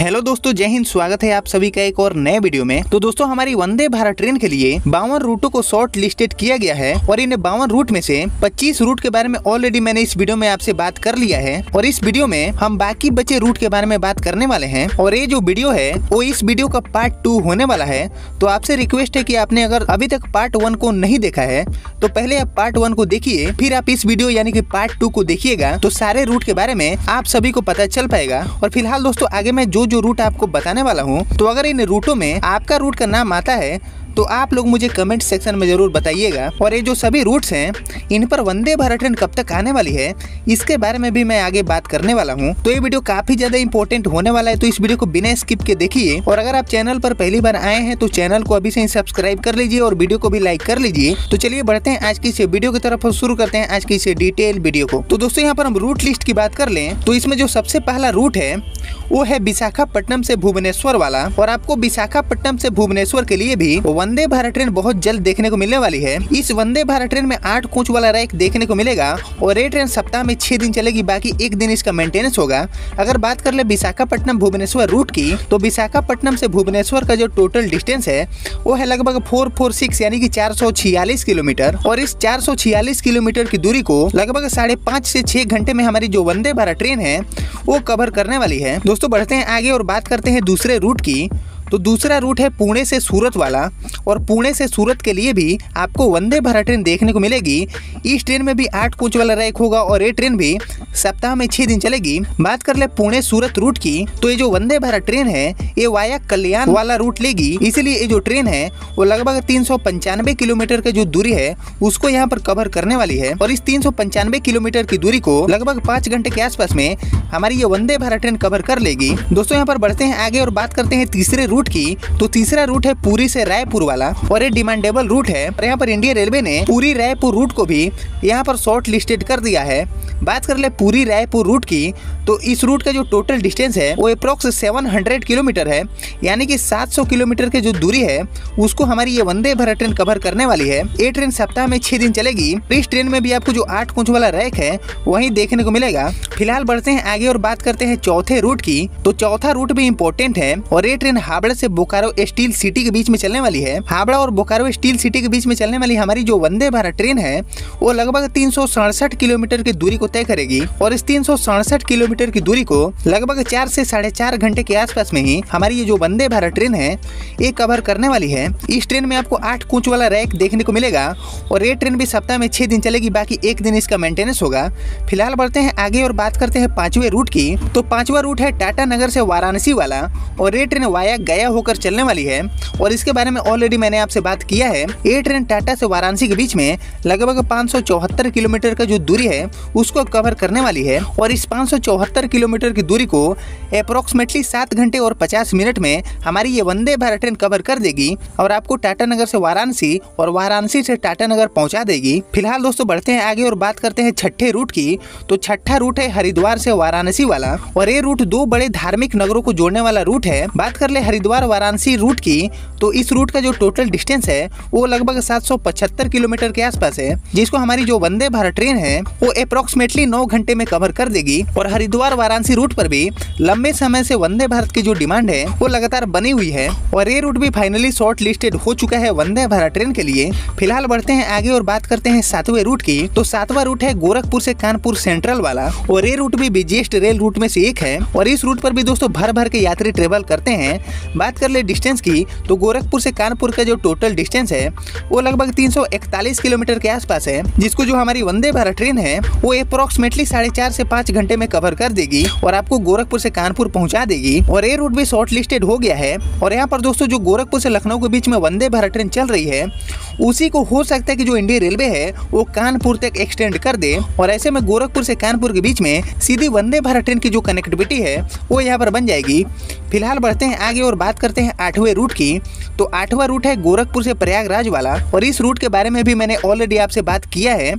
Hello दोस्तों, जय हिंद, स्वागत है आप सभी का एक और नए वीडियो में। तो दोस्तों, हमारी वंदे भारत ट्रेन के लिए बावन रूटों को शॉर्ट लिस्टेड किया गया है और इन बावन रूट में से 25 रूट के बारे में ऑलरेडी मैंने इस वीडियो में आपसे बात कर लिया है और इस वीडियो में हम बाकी बचे रूट के बारे में बात करने वाले हैं और ये जो वीडियो है, वो इस वीडियो का पार्ट टू होने वाला है। तो आपसे रिक्वेस्ट है की आपने अगर अभी तक पार्ट वन को नहीं देखा है तो पहले आप पार्ट वन को देखिए, फिर आप इस वीडियो यानी कि पार्ट टू को देखिएगा तो सारे रूट के बारे में आप सभी को पता चल पाएगा। और फ़िलहाल दोस्तों, आगे मैं जो जो रूट आपको बताने वाला हूँ तो अगर इन रूटों में आपका रूट का नाम आता है तो आप लोग मुझे कमेंट सेक्शन में ज़रूर बताइएगा। और ये जो सभी रूट्स हैं, इन पर वंदे भारत ट्रेन कब तक आने वाली है, इसके बारे में भी मैं आगे बात करने वाला हूँ। तो ये वीडियो काफ़ी ज़्यादा इंपॉर्टेंट होने वाला है तो इस वीडियो को बिना स्किप के देखिए। और अगर आप चैनल पर पहली बार आए हैं तो चैनल को अभी से सब्सक्राइब कर लीजिए और वीडियो को भी लाइक कर लीजिए। तो चलिए बढ़ते हैं आज की इस वीडियो की तरफ़ शुरू करते हैं आज की इस डिटेल वीडियो को। तो दोस्तों, यहाँ पर हम रूट लिस्ट की बात कर लें तो इसमें जो सबसे पहला रूट है, वो है विशाखापट्टनम से भुवनेश्वर वाला। और आपको विशाखापट्टनम से भुवनेश्वर के लिए भी वंदे भारत ट्रेन बहुत जल्द देखने को मिलने वाली है। इस वंदे भारत ट्रेन में आठ कोच वाला रैक देखने को मिलेगा और ये ट्रेन सप्ताह में छह दिन चलेगी, बाकी एक दिन इसका मेंटेनेंस होगा। अगर बात कर ले विशाखापट्टनम भुवनेश्वर रूट की तो विशाखापट्टनम से भुवनेश्वर का जो टोटल डिस्टेंस है, वो है लगभग फोर फोर सिक्स यानी कि चार सौ छियालीस किलोमीटर। और इस चार सौ छियालीस किलोमीटर की दूरी को लगभग साढ़े पाँच से छह घंटे में हमारी जो वंदे भारत ट्रेन है, वो कवर करने वाली है। दोस्तों, बढ़ते हैं आगे और बात करते हैं दूसरे रूट की। तो दूसरा रूट है पुणे से सूरत वाला और पुणे से सूरत के लिए भी आपको वंदे भारत ट्रेन देखने को मिलेगी। इस ट्रेन में भी आठ कोच वाला रैक होगा और ये ट्रेन भी सप्ताह में छह दिन चलेगी। बात कर ले पुणे सूरत रूट की तो ये जो वंदे भारत ट्रेन है, ये वाया कल्याण वाला रूट लेगी। इसीलिए ये जो ट्रेन है, वो लगभग तीन सौ पंचानबे किलोमीटर की जो दूरी है, उसको यहाँ पर कवर करने वाली है। और इस तीन सौ पंचानवे किलोमीटर की दूरी को लगभग पाँच घंटे के आसपास में हमारी ये वंदे भारत ट्रेन कवर कर लेगी। दोस्तों, यहाँ पर बढ़ते हैं आगे और बात करते हैं तीसरे रूट की तो तीसरा रूट है पूरी से रायपुर वाला, और ये डिमांडेबल रूट है। और यहाँ पर इंडियन रेलवे ने पूरी रायपुर रूट को भी यहाँ पर शॉर्ट लिस्टेड कर दिया है। बात कर ले पूरी रायपुर रूट की तो इस रूट का जो टोटल डिस्टेंस है, वो अप्रोक्स 700 किलोमीटर है। यानी कि 700 किलोमीटर की जो दूरी है, उसको हमारी ये वंदे भारत ट्रेन कवर करने वाली है। ये ट्रेन सप्ताह में छह दिन चलेगी। इस ट्रेन में भी आपको जो आठ कोच वाला रैक है, वही देखने को मिलेगा। फ़िलहाल बढ़ते हैं आगे और बात करते हैं चौथे रूट की तो चौथा रूट भी इम्पोर्टेंट है, और ये ट्रेन हावड़ा से बोकारो स्टील सिटी के बीच में चलने वाली है। हावड़ा और बोकारो स्टील सिटी के बीच में चलने वाली हमारी जो वंदे भारत ट्रेन है, वो लगभग तीन सौ सड़सठ किलोमीटर की दूरी को तय करेगी और इस तीन किलोमीटर की दूरी को लगभग चार से साढ़े चार घंटे के आसपास में ही हमारी ये जो वंदे भारत ट्रेन है, ये कवर करने वाली है। इस ट्रेन में आपको आठ कोच वाला रैक देखने को मिलेगा और ये ट्रेन भी सप्ताह में छह दिन चलेगी, बाकी एक दिन इसका मेंटेनेंस होगा। फ़िलहाल बढ़ते हैं आगे और बात करते हैं पांचवे रूट की। तो पांचवा रूट है टाटा नगर से वाराणसी वाला और ये ट्रेन वाया गया होकर चलने वाली है और इसके बारे में ऑलरेडी मैंने आपसे बात किया है। ये ट्रेन टाटा से वाराणसी के बीच में लगभग पाँच सौ चौहत्तर किलोमीटर का जो दूरी है, उसको कवर करने वाली है और इस पाँच किलोमीटर की दूरी को अप्रोक्सीमेटली सात घंटे और पचास मिनट में हमारी ये वंदे भारत ट्रेन कवर कर देगी और आपको टाटा नगर से वाराणसी और वाराणसी से टाटा नगर पहुँचा देगी। फ़िलहाल दोस्तों बढ़ते हैं आगे और बात करते हैं छठे रूट की। तो छठा रूट है हरिद्वार से वाराणसी वाला और ये रूट दो बड़े धार्मिक नगरों को जोड़ने वाला रूट है। बात कर ले हरिद्वार वाराणसी रूट की तो इस रूट का जो टोटल डिस्टेंस है, वो लगभग सात सौ पचहत्तर किलोमीटर के आसपास है, जिसको हमारी जो वंदे भारत ट्रेन है, वो अप्रोक्सीमेटली नौ घंटे में कवर कर देगी, और हरिद्वार वाराणसी रूट पर भी लंबे समय से वंदे भारत की जो डिमांड है, वो लगातार बनी हुई है, और ये रूट भी फाइनली शॉर्ट लिस्टेड हो चुका है वंदे भारत ट्रेन के लिए। फ़िलहाल बढ़ते हैं आगे और बात करते हैं सातवें रूट की तो सातवां रूट है गोरखपुर से कानपुर सेंट्रल वाला, और ये रूट भी बिजिएस्ट रेल रूट में से एक है, और इस रूट पर भी दोस्तों भर भर के यात्री ट्रेवल करते हैं। बात कर ले डिस्टेंस की तो गोरखपुर से कानपुर का जो टोटल डिस्टेंस है, वो लगभग 341 किलोमीटर के आसपास है, जिसको जो हमारी वंदे भारत ट्रेन है, वो अप्रोक्सीमेटली साढ़े चार से पाँच घंटे में कवर कर देगी और आपको गोरखपुर से कानपुर पहुँचा देगी। और ये रूट भी शॉर्ट लिस्टेड हो गया है। और यहाँ पर दोस्तों, जो गोरखपुर से लखनऊ के बीच में वंदे भारत ट्रेन चल रही है, उसी को हो सकता है कि जो इंडियन रेलवे है, वो कानपुर तक एक्सटेंड कर दे। और ऐसे में गोरखपुर से कानपुर के बीच में सीधी वंदे भारत ट्रेन की जो कनेक्टिविटी है, वो यहाँ पर बन जाएगी। फ़िलहाल बढ़ते हैं आगे और बात करते हैं आठवें रूट की। तो आठवां रूट है गोरखपुर से प्रयागराज वाला और इस रूट के बारे में भी मैंने ऑलरेडी आपसे बात किया है।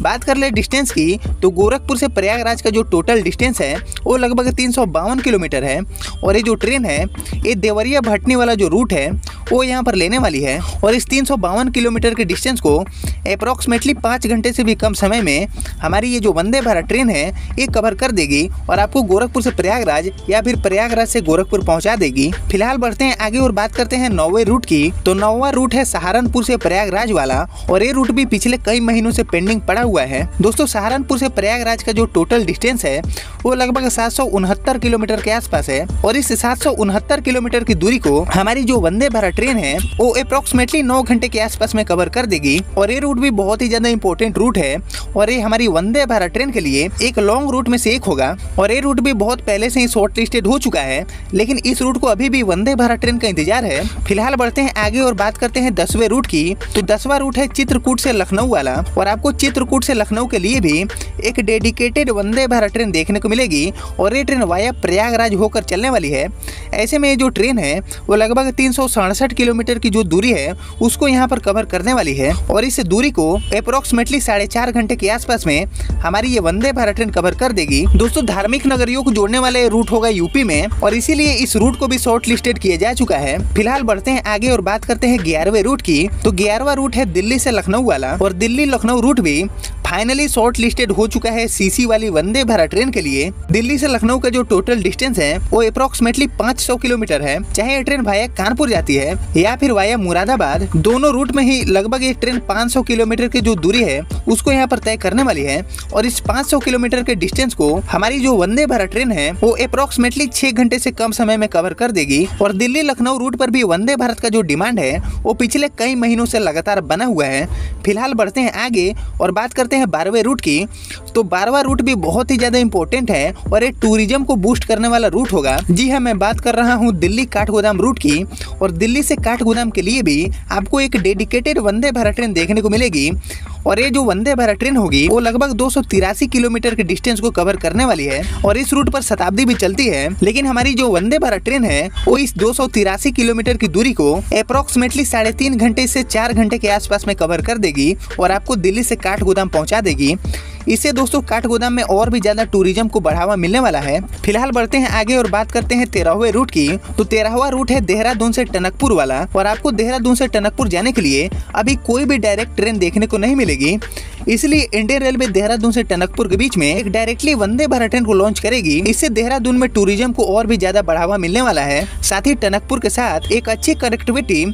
बात कर ले डिस्टेंस की तो गोरखपुर से प्रयागराज का जो टोटल डिस्टेंस है, वो लगभग तीन सौ बावन किलोमीटर है। और ये जो ट्रेन है, ये देवरिया भटनी वाला जो रूट है, वो यहाँ पर लेने वाली है। और इस तीन सौ बावन किलोमीटर के डिस्टेंस को अप्रॉक्सीमेटली पाँच घंटे से भी कम समय में हमारी ये जो वंदे भारत ट्रेन है, ये कवर कर देगी और आपको गोरखपुर से प्रयागराज या फिर प्रयागराज से गोरखपुर पहुँचा देगी। फ़िलहाल बढ़ते हैं, आगे और बात करते हैं नौवे रूट की। तो नौवा रूट है सहारनपुर से प्रयागराज वाला और ये रूट भी पिछले कई महीनों से पेंडिंग पड़ा हुआ है। दोस्तों सहारनपुर से प्रयागराज का जो टोटल डिस्टेंस है वो लगभग सात सौ उनहत्तर किलोमीटर के आसपास है और इस सात सौ उनहत्तर किलोमीटर की दूरी को हमारी जो वंदे भारत ट्रेन है, वो अप्रोक्सीमेटली नौ घंटे के आसपास में कवर कर देगी और ये रूट भी बहुत ही ज़्यादा इंपॉर्टेंट रूट है और ये हमारी वंदे भारत ट्रेन के लिए एक लॉन्ग रूट में से एक होगा और ये रूट भी बहुत पहले से ही शॉर्ट लिस्टेड हो चुका है, लेकिन इस रूट को अभी भी वंदे भारत ट्रेन का इंतज़ार है। फ़िलहाल बढ़ते हैं आगे और बात करते हैं दसवें रूट की तो दसवा रूट है चित्रकूट से लखनऊ वाला और आपको चित्रकूट से लखनऊ के लिए भी एक डेडिकेटेड वंदे भारत ट्रेन देखने को मिलेगी और ये ट्रेन वाया प्रयागराज होकर चलने वाली है। ऐसे में ये जो ट्रेन है, वो लगभग तीन किलोमीटर की जो दूरी है, उसको यहाँ पर कवर करने वाली है और इस दूरी को अप्रोक्सीमेटली साढ़े चार घंटे के आसपास में हमारी ये वंदे भारत ट्रेन कवर कर देगी। दोस्तों, धार्मिक नगरियों को जोड़ने वाले रूट होगा यूपी में और इसीलिए इस रूट को भी शॉर्ट लिस्टेड किया जा चुका है। फ़िलहाल बढ़ते हैं आगे और बात करते हैं ग्यारहवें रूट की। तो ग्यारहवा रूट है दिल्ली से लखनऊ वाला और दिल्ली लखनऊ रूट भी फाइनली शॉर्ट लिस्टेड हो चुका है सीसी वाली वंदे भारत ट्रेन के लिए। दिल्ली से लखनऊ का जो टोटल डिस्टेंस है, वो अप्रोक्सीमेटली 500 किलोमीटर है। चाहे ये ट्रेन वाया कानपुर जाती है, या फिर वाया मुरादाबाद, दोनों रूट में ही लगभग ये ट्रेन 500 किलोमीटर की जो दूरी है, उसको यहाँ पर तय करने वाली है। और इस 500 किलोमीटर के डिस्टेंस को हमारी जो वंदे भारत ट्रेन है, वो अप्रोक्सीमेटली छह घंटे से कम समय में कवर कर देगी। और दिल्ली लखनऊ रूट पर भी वंदे भारत का जो डिमांड है, वो पिछले कई महीनों से लगातार बना हुआ है। फ़िलहाल बढ़ते हैं आगे और बात करते हैं बारहवें रूट की तो बारहवा रूट भी बहुत ही ज़्यादा इंपॉर्टेंट है और एक टूरिज़्म को बूस्ट करने वाला रूट होगा। जी हाँ मैं बात कर रहा हूँ दिल्ली काठगोदाम रूट की और दिल्ली से काठगोदाम के लिए भी आपको एक डेडिकेटेड वंदे भारत ट्रेन देखने को मिलेगी। और ये जो वंदे भारत ट्रेन होगी, वो लगभग दो सौ तिरासी किलोमीटर के डिस्टेंस को कवर करने वाली है और इस रूट पर शताब्दी भी चलती है। लेकिन हमारी जो वंदे भारत ट्रेन है, वो इस दो सौ तिरासी किलोमीटर की दूरी को अप्रोक्सीमेटली साढ़े तीन घंटे से चार घंटे के आसपास में कवर कर देगी और आपको दिल्ली से काठगोदाम पहुँचा देगी। इससे दोस्तों काठगोदाम में और भी ज़्यादा टूरिज़्म को बढ़ावा मिलने वाला है। फ़िलहाल बढ़ते हैं आगे और बात करते हैं तेरहवे रूट की। तो तेरहवा रूट है देहरादून से टनकपुर वाला और आपको देहरादून से टनकपुर जाने के लिए अभी कोई भी डायरेक्ट ट्रेन देखने को नहीं मिलेगी। इसलिए इंडियन रेलवे देहरादून से टनकपुर के बीच में एक डायरेक्टली वंदे भारत ट्रेन को लॉन्च करेगी। इससे देहरादून में टूरिज़्म को और भी ज़्यादा बढ़ावा मिलने वाला है। साथ ही टनकपुर के साथ एक अच्छी कनेक्टिविटी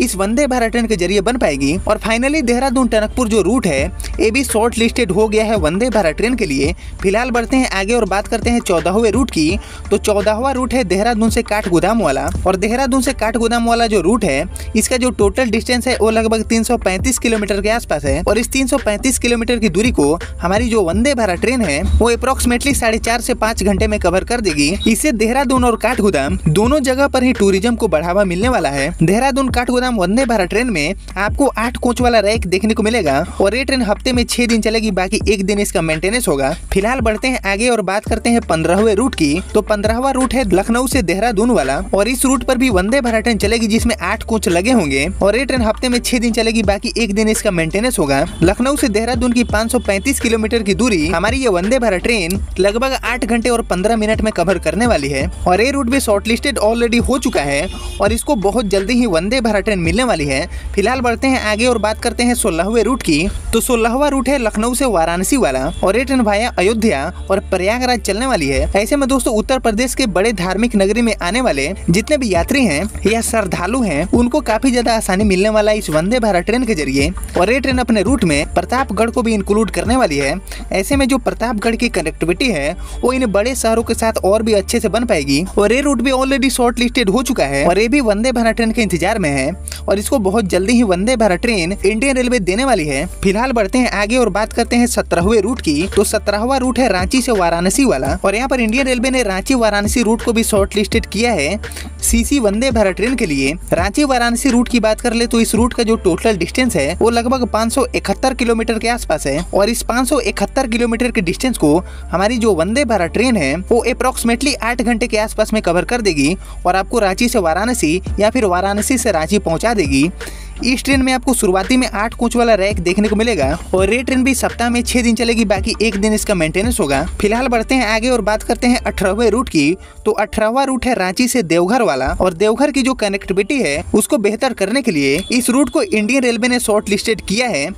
इस वंदे भारत ट्रेन के ज़रिए बन पाएगी। और फाइनली देहरादून टनकपुर जो रूट है, ये भी शॉर्ट लिस्टेड हो गया है वंदे भारत ट्रेन के लिए। फ़िलहाल बढ़ते हैं आगे और बात करते हैं चौदहवें रूट की। तो चौदहवा रूट है देहरादून से काठगोदाम वाला और देहरादून से काठगोदाम वाला जो रूट है, इसका जो टोटल डिस्टेंस है, वो लगभग तीन सौ पैंतीस किलोमीटर के आसपास है। और इस तीन सौ पैंतीस किलोमीटर की दूरी को हमारी जो वंदे भारत ट्रेन है, वो अप्रोक्सीमेटली साढ़े चार से पाँच घंटे में कवर कर देगी। इससे देहरादून और काठगोदाम दोनों जगह पर ही टूरिज़्म को बढ़ावा मिलने वाला है। देहरादून काठगोदाम गोदाम वंदे भारत ट्रेन में आपको आठ कोच वाला रैक देखने को मिलेगा और ये ट्रेन हफ़्ते में छह दिन चलेगी, बाकी एक दिन इसका मेंटेनेंस होगा। फ़िलहाल बढ़ते हैं आगे और बात करते हैं पंद्रहवे रूट की। तो पंद्रहवा रूट है लखनऊ से देहरादून वाला और इस रूट पर भी वंदे भारत ट्रेन चलेगी, जिसमें आठ कोच लगे होंगे और ये ट्रेन हफ़्ते में छह दिन चलेगी, बाकी एक दिन इसका मेंटेनेंस होगा। लखनऊ से देहरादून की पाँच किलोमीटर की दूरी हमारी ये वंदे भारत ट्रेन लगभग आठ घंटे और पंद्रह मिनट में कवर करने वाली है और ये रूट भी शॉर्ट लिस्टेड ऑलरेडी हो चुका है और इसको बहुत जल्दी ही वंदे भारत ट्रेन मिलने वाली है। फ़िलहाल बढ़ते हैं आगे और बात करते हैं सोलहवें रूट की। तो सोलहवा रूट है लखनऊ से वाराणसी वाला और ये ट्रेन भाया अयोध्या और प्रयागराज चलने वाली है। ऐसे में दोस्तों, उत्तर प्रदेश के बड़े धार्मिक नगरी में आने वाले जितने भी यात्री है या श्रद्धालु हैं, उनको काफ़ी ज़्यादा आसानी मिलने वाला इस वंदे भारत ट्रेन के ज़रिए। और ये ट्रेन अपने रूट में प्रतापगढ़ को भी इंक्लूड करने वाली है। ऐसे में जो प्रतापगढ़ की कनेक्टिविटी है, वो इन बड़े शहरों के साथ और भी अच्छे से बन पाएगी। और ये रूट भी ऑलरेडी शॉर्ट लिस्टेड हो चुका है और ये भी वंदे भारत ट्रेन के इंतज़ार में है। और इसको बहुत जल्दी ही Vande Bharat train Indian railway देने वाली है। फ़िलहाल बढ़ते हैं आगे और बात करते हैं सत्रहवें रूट की। तो सत्रहवा रूट है रांची से वाराणसी वाला और यहाँ पर इंडियन रेलवे ने रांची वाराणसी रूट को भी शॉर्ट किया है। सीसी वंदे भारत ट्रेन के लिए। रांची वाराणसी रूट की बात कर ले तो इस रूट का जो टोटल डिस्टेंस है वो लगभग पाँच सौ इकहत्तर किलोमीटर के आसपास है और इस पाँच सौ इकहत्तर किलोमीटर के डिस्टेंस को हमारी जो वंदे भारत ट्रेन है वो अप्रोक्सीमेटली आठ घंटे के आसपास में कवर कर देगी और आपको रांची से वाराणसी या फिर वाराणसी से रांची पहुँचा देगी। इस ट्रेन में आपको शुरुआती में आठ कोच वाला रैक देखने को मिलेगा और ये ट्रेन भी सप्ताह में छह दिन चलेगी, बाकी एक दिन इसका मेंटेनेंस होगा। फ़िलहाल बढ़ते हैं आगे और बात करते हैं अठारहवें रूट की। तो अठारहवा रूट है रांची से देवघर वाला और देवघर की जो कनेक्टिविटी है, उसको बेहतर करने के लिए इस रूट को इंडियन रेलवे ने शॉर्ट लिस्टेड किया है।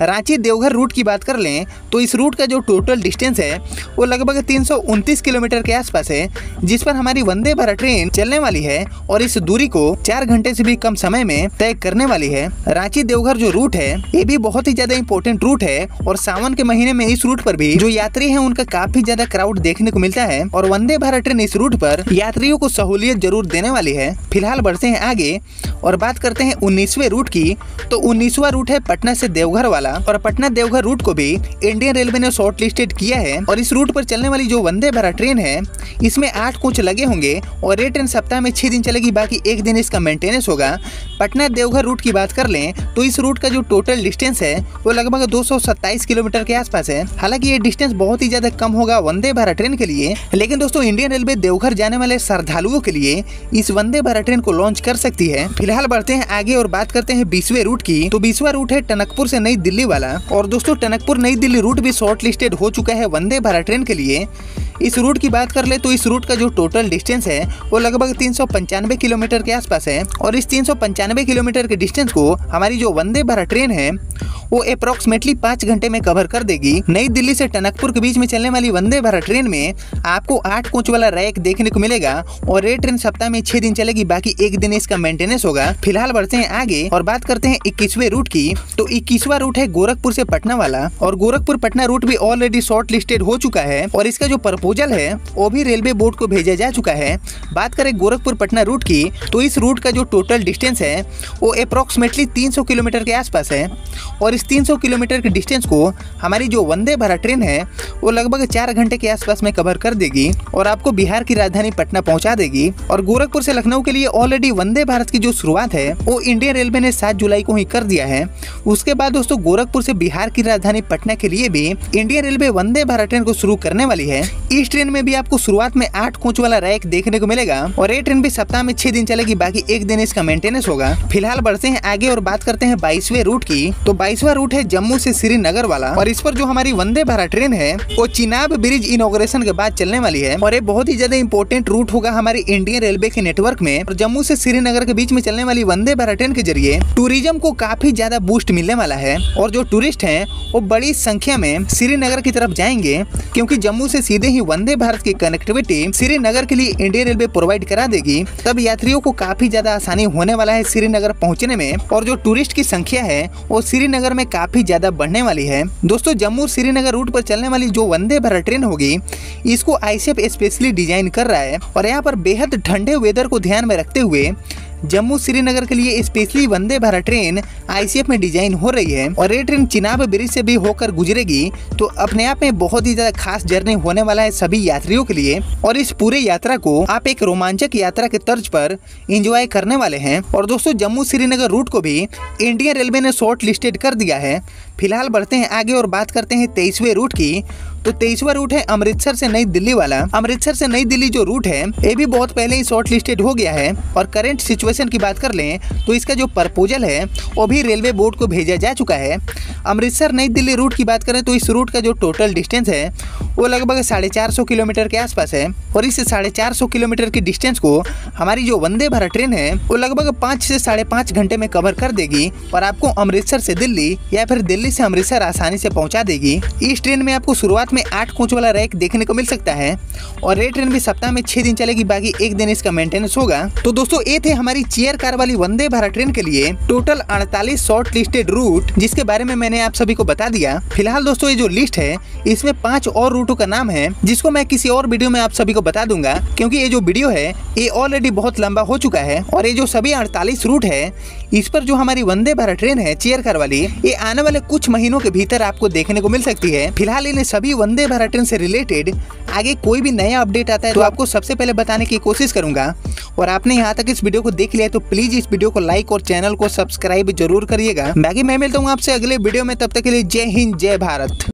रांची देवघर रूट की बात कर लें तो इस रूट का जो टोटल डिस्टेंस है, वो लगभग तीन किलोमीटर के आसपास है, जिस पर हमारी वंदे भारत ट्रेन चलने वाली है और इस दूरी को चार घंटे से भी कम समय में तय करने वाली है। रांची देवघर जो रूट है, ये भी बहुत ही ज़्यादा इम्पोर्टेंट रूट है और सावन के महीने में इस रूट पर भी जो यात्री है, उनका काफ़ी ज़्यादा क्राउड देखने को मिलता है और वंदे भारत ट्रेन इस रूट पर यात्रियों को सहूलियत ज़रूर देने वाली है। फ़िलहाल बढ़ते हैं आगे और बात करते हैं उन्नीसवे रूट की। तो उन्नीसवा रूट है पटना से देवघर वाला और पटना देवघर रूट को भी इंडियन रेलवे ने शॉर्ट लिस्टेड किया है और इस रूट पर चलने वाली जो वंदे भारत ट्रेन है, इसमें आठ कोच लगे होंगे और ये ट्रेन सप्ताह में छह दिन चलेगी, बाकी एक दिन इसका मेंटेनेंस होगा। पटना देवघर रूट की बात कर लें तो इस रूट का जो टोटल डिस्टेंस है, वो लगभग दो सौ सत्ताईस किलोमीटर के आसपास है। हालाँकि ये डिस्टेंस बहुत ही ज़्यादा कम होगा वंदे भारत ट्रेन के लिए, लेकिन दोस्तों इंडियन रेलवे देवघर जाने वाले श्रद्धालुओं के लिए इस वंदे भारत ट्रेन को लॉन्च कर सकती है। फ़िलहाल बढ़ते हैं आगे और बात करते हैं बीसवे रूट की। तो बीसवा रूट है टनकपुर से नई दिल्ली वाला। और दोस्तों टनकपुर नई दिल्ली रूट भी शॉर्ट लिस्टेड हो चुका है वंदे भारत ट्रेन के लिए। इस रूट की बात कर ले तो इस रूट का जो टोटल डिस्टेंस है, वो लगभग तीन सौ पंचानबे किलोमीटर के आसपास है। और इस तीन सौ पंचानवे किलोमीटर के डिस्टेंस को हमारी जो वंदे भारत ट्रेन है, वो अप्रोक्सीमेटली पाँच घंटे में कवर कर देगी। नई दिल्ली से टनकपुर के बीच में चलने वाली वंदे भारत ट्रेन में आपको आठ कोच वाला रैक देखने को मिलेगा और ये ट्रेन सप्ताह में छह दिन चलेगी, बाकी एक दिन इसका मेंटेनेंस होगा। फ़िलहाल बढ़ते हैं आगे और बात करते हैं इक्कीसवे रूट की। तो इक्कीसवा रूट है गोरखपुर से पटना वाला और गोरखपुर पटना रूट भी ऑलरेडी शॉर्ट लिस्टेड हो चुका है और इसका जो प्रपोजल है, वो भी रेलवे बोर्ड को भेजा जा चुका है। बात करें गोरखपुर पटना रूट की तो इस रूट का जो टोटल डिस्टेंस है, वो अप्रोक्सीमेटली तीन सौ किलोमीटर के आसपास है। और इस 300 किलोमीटर के डिस्टेंस को हमारी जो वंदे भारत ट्रेन है, वो लगभग चार घंटे के आसपास में कवर कर देगी और आपको बिहार की राजधानी पटना पहुँचा देगी। और गोरखपुर से लखनऊ के लिए ऑलरेडी वंदे भारत की जो शुरुआत है, वो इंडियन रेलवे ने सात जुलाई को ही कर दिया है। उसके बाद दोस्तों गोरखपुर से बिहार की राजधानी पटना के लिए भी Indian railway Vande Bharat train को शुरू करने वाली है। इस ट्रेन में भी आपको शुरुआत में आठ कोच वाला रैक देखने को मिलेगा और ये ट्रेन भी सप्ताह में छह दिन चलेगी, बाकी एक दिन इसका मेंटेनेंस होगा। फ़िलहाल बढ़ते हैं आगे और बात करते हैं बाईसवे रूट की। तो बाईसवा रूट है जम्मू से श्रीनगर वाला और इस पर जो हमारी वंदे भारत ट्रेन है, वो चिनाब ब्रिज इनोग्रेशन के बाद चलने वाली है और ये बहुत ही ज़्यादा इंपॉर्टेंट रूट होगा हमारे इंडियन रेलवे के नेटवर्क में। और जम्मू से श्रीनगर के बीच में चलने वाली वंदे भारत ट्रेन के ज़रिए टूरिज़्म को काफ़ी ज़्यादा बूस्ट मिलने वाला है और जो टूरिस्ट है, वो बड़ी संख्या में श्रीनगर की तरफ़ जाएँगे, क्योंकि जम्मू से सीधे ही वंदे भारत की कनेक्टिविटी श्रीनगर के लिए इंडियन रेलवे प्रोवाइड करा देगी। तब यात्रियों को काफ़ी ज़्यादा आसानी होने वाला है श्रीनगर पहुँचने में और जो टूरिस्ट की संख्या है, वो श्रीनगर में काफ़ी ज़्यादा बढ़ने वाली है। दोस्तों, जम्मू श्रीनगर रूट पर चलने वाली जो वंदे भारत ट्रेन होगी, इसको आईसीएफ स्पेशली डिज़ाइन कर रहा है और यहाँ पर बेहद ठंडे वेदर को ध्यान में रखते हुए जम्मू श्रीनगर के लिए specially Vande Bharat train ICF में डिज़ाइन हो रही है और ये ट्रेन चिनाब ब्रिज से भी होकर गुजरेगी तो अपने आप में बहुत ही ज़्यादा खास जर्नी होने वाला है सभी यात्रियों के लिए। और इस पूरे यात्रा को आप एक रोमांचक यात्रा के तर्ज पर इंजॉय करने वाले हैं। और दोस्तों, जम्मू श्रीनगर रूट को भी इंडियन रेलवे ने शॉर्ट लिस्टेड कर दिया है। फ़िलहाल बढ़ते हैं आगे और बात करते हैं तेईसवे रूट की। तो तेईसवा रूट है अमृतसर से नई दिल्ली वाला। अमृतसर से नई दिल्ली जो रूट है, ये भी बहुत पहले ही शॉर्ट लिस्टेड हो गया है। और करेंट सिचुएशन की बात कर लें तो इसका जो प्रपोजल है, वो भी रेलवे बोर्ड को भेजा जा चुका है। अमृतसर नई दिल्ली रूट की बात करें तो इस रूट का जो टोटल डिस्टेंस है, वो लगभग साढ़े चार सौ किलोमीटर के आसपास है। और इस साढ़े चार सौ किलोमीटर की डिस्टेंस को हमारी जो वंदे भारत ट्रेन है, वो लगभग पाँच से साढ़े पाँच घंटे में कवर कर देगी और आपको अमृतसर से दिल्ली या फिर दिल्ली से अमृतसर आसानी से पहुँचा देगी। इस ट्रेन में आपको शुरुआत में आठ कोच वाला रैक देखने को मिल सकता है और ये ट्रेन भी सप्ताह में छह दिन चलेगी, बाकी एक दिन इसका मेंटेनेंस होगा। तो दोस्तों, ये थे हमारी चेयर कार वाली वंदे भारत ट्रेन के लिए टोटल अड़तालीस शॉर्ट लिस्टेड रूट जिसके बारे में मैंने आप सभी को बता दिया। फ़िलहाल दोस्तों, ये जो लिस्ट है, इसमें पाँच और रूटों का नाम है, जिसको मैं किसी और वीडियो में आप सभी को बता दूँगा, क्योंकि ये जो वीडियो है, ये ऑलरेडी बहुत लंबा हो चुका है और ये जो सभी अड़तालीस रूट है इस पर जो हमारी वंदे भारत ट्रेन है, चेयर कार वाली, ये आने वाले कुछ महीनों के भीतर आपको देखने को मिल सकती है। फ़िलहाल इन सभी वंदे भारत ट्रेन से रिलेटेड आगे कोई भी नया अपडेट आता है तो आपको सबसे पहले बताने की कोशिश करूँगा। और आपने यहाँ तक इस वीडियो को देख लिया तो प्लीज़ इस वीडियो को लाइक और चैनल को सब्सक्राइब ज़रूर करिएगा। बाकी मैं मिलता हूँ आपसे अगले वीडियो में, तब तक के लिए जय हिंद, जय भारत।